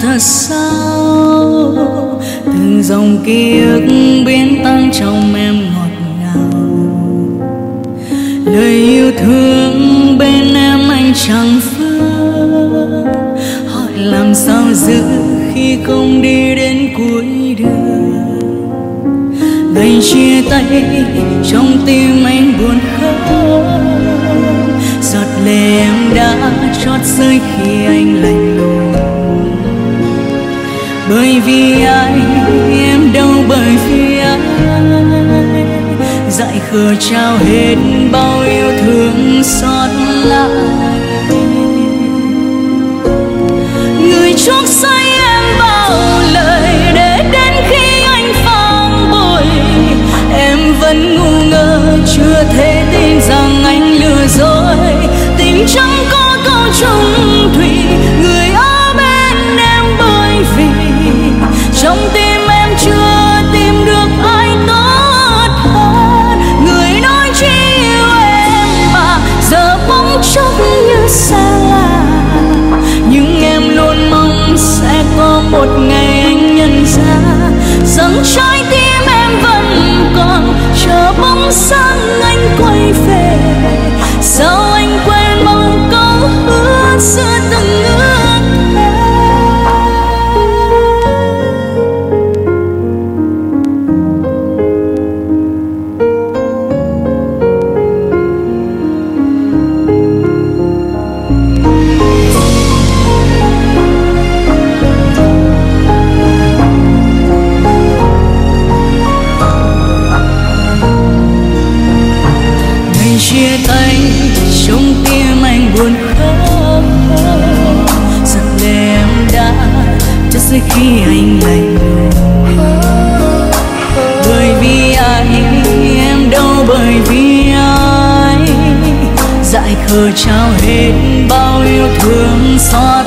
thật sao từng dòng ký ức biến tan trong em ngọt ngào. Lời yêu thương bên em anh chẳng phương hỏi làm sao giữ khi không đi đến cuối đường? Ngày chia tay, trong tim anh buồn khóc. Giọt lệ em đã chót rơi khi anh lại thừa trao hết bao yêu thương xót lại. Người chuốc say chất khi anh lạnh bởi vì ai, em đâu bởi vì ai. Dại khờ trao hết bao yêu thương xót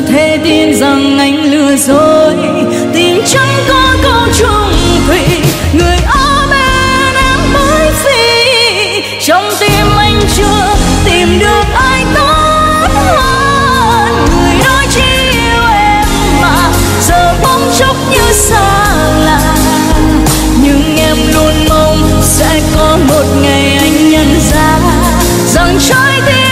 chưa thể tin rằng anh lừa dối. Tình chẳng có câu chung thủy, người ở bên em mới vì trong tim anh chưa tìm được ai tốt hơn. Người nói chỉ yêu em mà giờ bỗng chốc như xa lạ. Nhưng em luôn mong sẽ có một ngày anh nhận ra rằng trái tim